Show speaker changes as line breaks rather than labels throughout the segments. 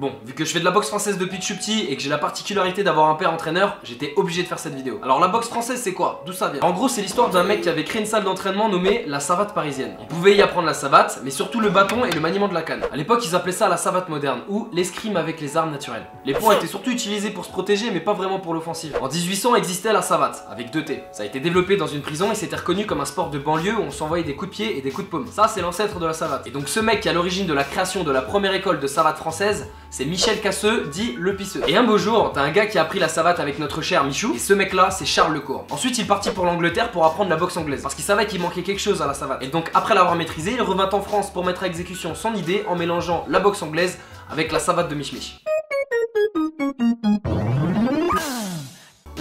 Bon, vu que je fais de la boxe française depuis que je suis petit et que j'ai la particularité d'avoir un père entraîneur, j'étais obligé de faire cette vidéo. Alors la boxe française c'est quoi? D'où ça vient? En gros c'est l'histoire d'un mec qui avait créé une salle d'entraînement nommée la savate parisienne. Il pouvait y apprendre la savate, mais surtout le bâton et le maniement de la canne. À l'époque ils appelaient ça la savate moderne ou l'escrime avec les armes naturelles. Les points étaient surtout utilisés pour se protéger mais pas vraiment pour l'offensive. En 1800 existait la savate, avec deux T. Ça a été développé dans une prison et c'était reconnu comme un sport de banlieue où on s'envoyait des coups de pied et des coups de paume. Ça c'est l'ancêtre de la savate. Et donc ce mec qui à l'origine de la création de la première école de savate française, c'est Michel Casseux, dit le pisseux. Et un beau jour, t'as un gars qui a appris la savate avec notre cher Michou, et ce mec là, c'est Charles Lecourt. Ensuite, il partit pour l'Angleterre pour apprendre la boxe anglaise, parce qu'il savait qu'il manquait quelque chose à la savate. Et donc, après l'avoir maîtrisé, il revint en France pour mettre à exécution son idée en mélangeant la boxe anglaise avec la savate de Mich Mich.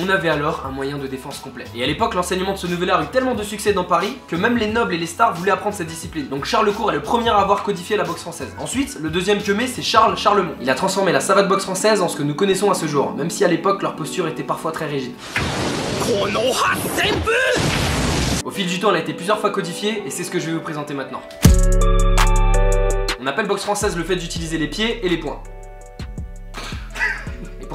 On avait alors un moyen de défense complet. Et à l'époque, l'enseignement de ce nouvel art eut tellement de succès dans Paris que même les nobles et les stars voulaient apprendre cette discipline. Donc Charles Lecourt est le premier à avoir codifié la boxe française. Ensuite, le deuxième que met, c'est Charles Charlemont. Il a transformé la savate boxe française en ce que nous connaissons à ce jour, même si à l'époque leur posture était parfois très rigide. Au fil du temps, elle a été plusieurs fois codifiée et c'est ce que je vais vous présenter maintenant. On appelle boxe française le fait d'utiliser les pieds et les poings.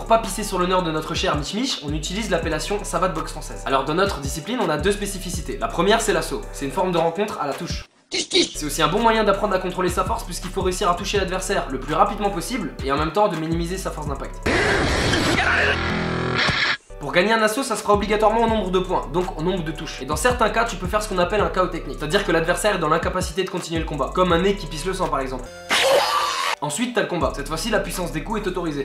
Pour pas pisser sur l'honneur de notre cher Mich Mich, on utilise l'appellation savate boxe française. Alors dans notre discipline, on a deux spécificités. La première, c'est l'assaut. C'est une forme de rencontre à la touche. C'est aussi un bon moyen d'apprendre à contrôler sa force puisqu'il faut réussir à toucher l'adversaire le plus rapidement possible et en même temps de minimiser sa force d'impact. Pour gagner un assaut, ça sera obligatoirement au nombre de points, donc au nombre de touches. Et dans certains cas, tu peux faire ce qu'on appelle un KO technique, c'est-à-dire que l'adversaire est dans l'incapacité de continuer le combat, comme un nez qui pisse le sang par exemple. Ensuite, t'as le combat. Cette fois-ci, la puissance des coups est autorisée.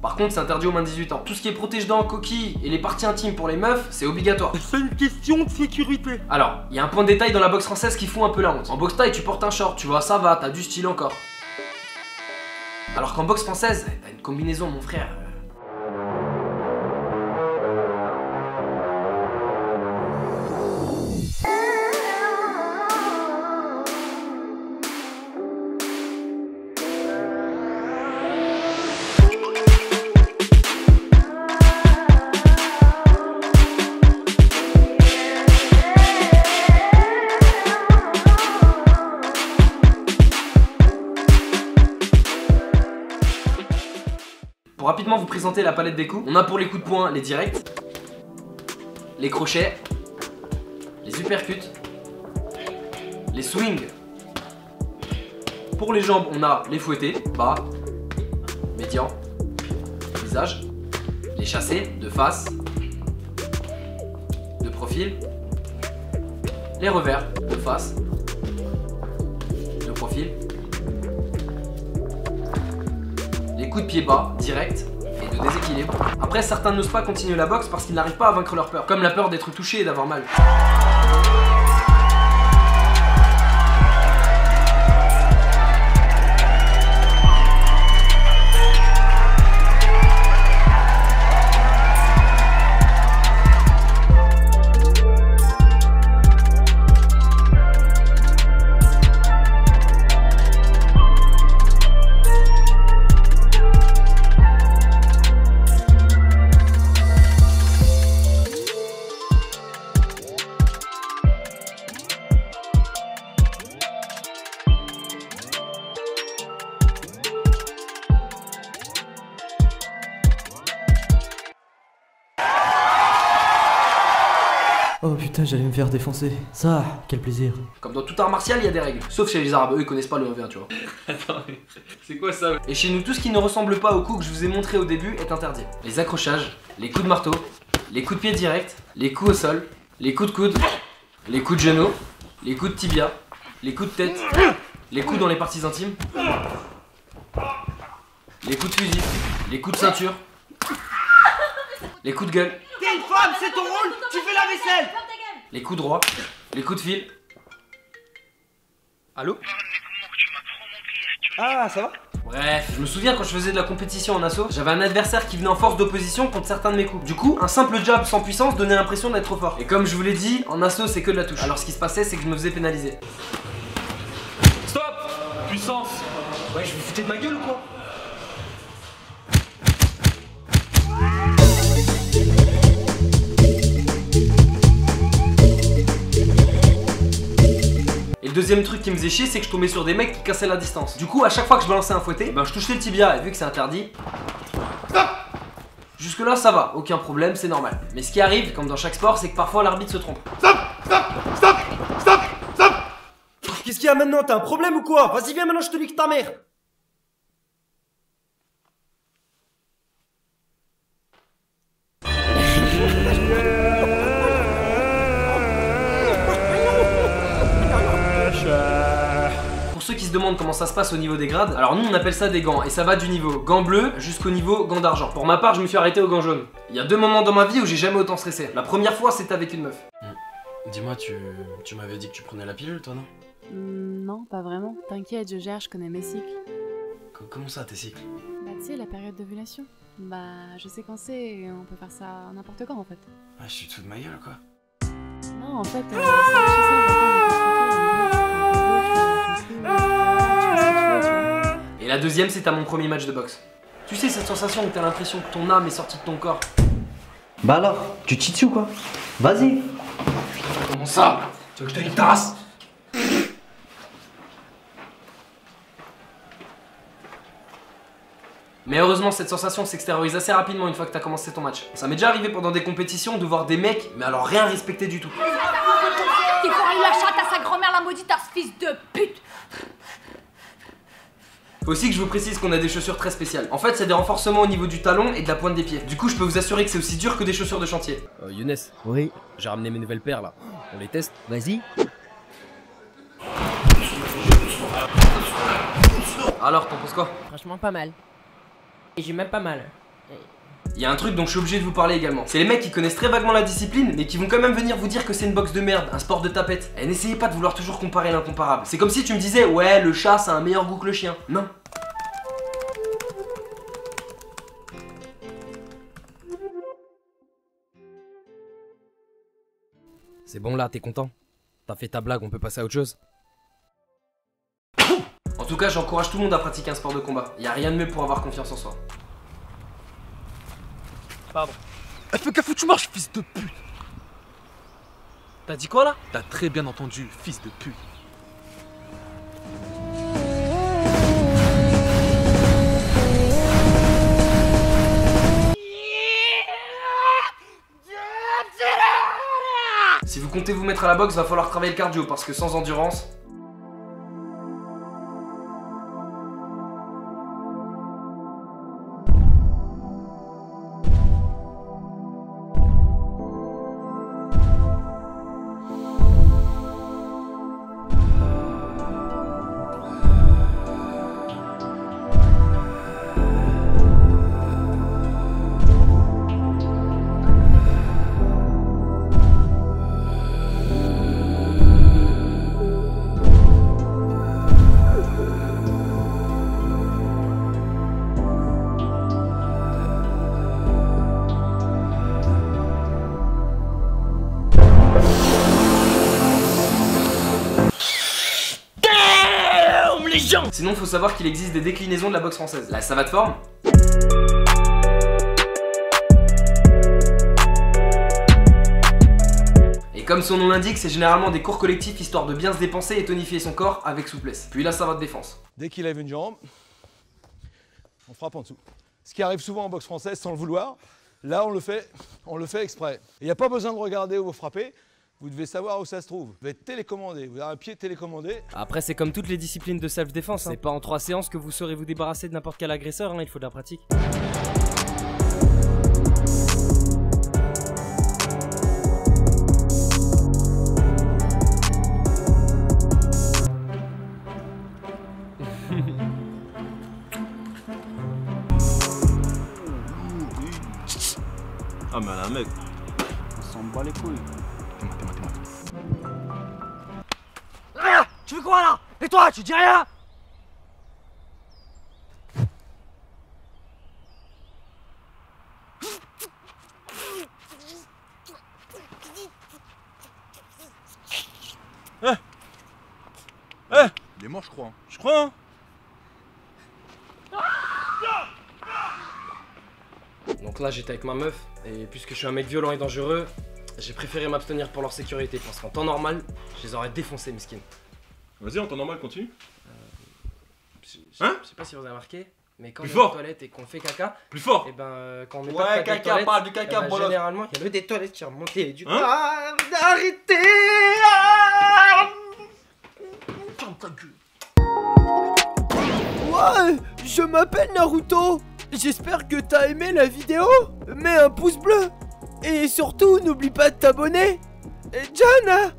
Par contre, c'est interdit aux moins de 18 ans. Tout ce qui est protège-dents, coquilles et les parties intimes pour les meufs, c'est obligatoire.
C'est une question de sécurité.
Alors, il y a un point de détail dans la boxe française qui font un peu la honte. En boxe taille, tu portes un short, tu vois, ça va, t'as du style encore. Alors qu'en boxe française, t'as une combinaison, mon frère. Pour rapidement vous présenter la palette des coups, on a pour les coups de poing les directs, les crochets, les uppercuts, les swings. Pour les jambes, on a les fouettés, bas, médian, visage, les chassés de face, de profil, les revers de face, de profil, les coups de pied bas, direct et de déséquilibre. Après, certains n'osent pas continuer la boxe parce qu'ils n'arrivent pas à vaincre leur peur, comme la peur d'être touché et d'avoir mal.
Oh putain, j'allais me faire défoncer. Ça, quel plaisir.
Comme dans tout art martial, il y a des règles. Sauf chez les arabes, eux ils connaissent pas le revers, tu vois.
Attends, c'est quoi ça
Et chez nous, tout ce qui ne ressemble pas au coup que je vous ai montré au début est interdit. Les accrochages, les coups de marteau, les coups de pied directs, les coups au sol, les coups de coude, les coups de genou, les coups de tibia, les coups de tête, les coups dans les parties intimes, les coups de fusil, les coups de ceinture, les coups de gueule,
une femme, c'est ton rôle Tu fais la vaisselle
les coups droits, les coups de fil. Allô
Ah, ça va
Bref, je me souviens quand je faisais de la compétition en assaut, j'avais un adversaire qui venait en force d'opposition contre certains de mes coups. Du coup, un simple jab sans puissance donnait l'impression d'être trop fort. Et comme je vous l'ai dit, en assaut c'est que de la touche. Alors ce qui se passait, c'est que je me faisais pénaliser.
Stop Puissance Ouais, je vous foutais de ma gueule ou quoi?
Deuxième truc qui me faisait chier, c'est que je tombais sur des mecs qui cassaient la distance. Du coup, à chaque fois que je balançais un fouetté, ben je touchais le tibia et vu que c'est interdit. Jusque là ça va, aucun problème, c'est normal. Mais ce qui arrive, comme dans chaque sport, c'est que parfois l'arbitre se trompe.
Qu'est-ce qu'il y a maintenant? T'as un problème ou quoi? Vas-y, viens maintenant, je te nique ta mère
ceux qui se demandent comment ça se passe au niveau des grades, alors nous on appelle ça des gants et ça va du niveau gants bleus jusqu'au niveau gants d'argent. Pour ma part, je me suis arrêté au gants jaune. Il y a deux moments dans ma vie où j'ai jamais autant stressé. La première fois, c'était avec une meuf.
Dis-moi, tu, tu m'avais dit que tu prenais la pilule, toi, non?
Hmm, Non, pas vraiment. T'inquiète, je gère, je connais mes cycles.
Co- Comment ça, tes cycles?
Bah, tu sais, la période d'ovulation. Bah, je sais quand c'est et on peut faire ça n'importe quand en fait.
Ah, je suis tout de ma gueule, quoi.
Non, en fait, euh,
Et la deuxième, c'est à mon premier match de boxe. Tu sais, cette sensation où t'as l'impression que ton âme est sortie de ton corps.
Bah alors, tu dessus ou quoi? Vas-y
Comment ça? Tu veux que je te nique ta race Mais heureusement, cette sensation s'extériorise assez rapidement une fois que t'as commencé ton match. Ça m'est déjà arrivé pendant des compétitions de voir des mecs, mais alors rien respecter du tout.
Il faut aller la chatte à sa grand-mère, la maudite, à ce fils de pute
Faut aussi que je vous précise qu'on a des chaussures très spéciales. En fait, c'est des renforcements au niveau du talon et de la pointe des pieds. Du coup, je peux vous assurer que c'est aussi dur que des chaussures de chantier.
Euh, Younes,
Oui,
j'ai ramené mes nouvelles paires là. On les teste
vas-y.
Alors, t'en penses quoi?
Franchement pas mal. Et j'ai même pas mal.
Il y a un truc dont je suis obligé de vous parler également. C'est les mecs qui connaissent très vaguement la discipline, mais qui vont quand même venir vous dire que c'est une boxe de merde, un sport de tapette. Et n'essayez pas de vouloir toujours comparer l'incomparable. C'est comme si tu me disais, ouais, le chat, ça a un meilleur goût que le chien. Non.
C'est bon là, t'es content? T'as fait ta blague, on peut passer à autre chose?
En tout cas, j'encourage tout le monde à pratiquer un sport de combat. Y a rien de mieux pour avoir confiance en soi.
Eh, fais gaffe où tu marches, fils de pute
T'as dit quoi là?
T'as très bien entendu, fils de pute.
Si vous comptez vous mettre à la boxe, va falloir travailler le cardio parce que sans endurance. Sinon, faut savoir qu'il existe des déclinaisons de la boxe française. La savate forme. Et comme son nom l'indique, c'est généralement des cours collectifs histoire de bien se dépenser et tonifier son corps avec souplesse. Puis la savate défense.
Dès qu'il lève une jambe, on frappe en dessous. Ce qui arrive souvent en boxe française sans le vouloir, là on le fait, on le fait exprès. Il n'y a pas besoin de regarder où vous frappez, vous devez savoir où ça se trouve. Vous devez être télécommandé, vous avez un pied télécommandé.
Après, c'est comme toutes les disciplines de self-défense. hein. C'est pas en trois séances que vous saurez vous débarrasser de n'importe quel agresseur, hein, il faut de la pratique.
Tu veux quoi là? Et toi, tu dis rien!
Il est mort, je crois.
Je crois, hein.
Donc là, j'étais avec ma meuf, et puisque je suis un mec violent et dangereux, j'ai préféré m'abstenir pour leur sécurité, parce qu'en temps normal, je les aurais défoncés, mesquines.
Vas-y, en temps normal, continue.
Je
Hein
je sais pas si vous avez remarqué, mais quand
Plus
on est aux
fort.
toilettes et qu'on fait caca,
Plus fort
et ben euh, quand on met
Ouais, caca,
toilette,
parle du
eh
caca,
ben,
bolos.
généralement il y a le des toilettes qui remontent et du
Hein
Ah, arrêtez ah
Ouais, je m'appelle Naruto. J'espère que t'as aimé la vidéo. Mets un pouce bleu. Et surtout, n'oublie pas de t'abonner. Et John, hein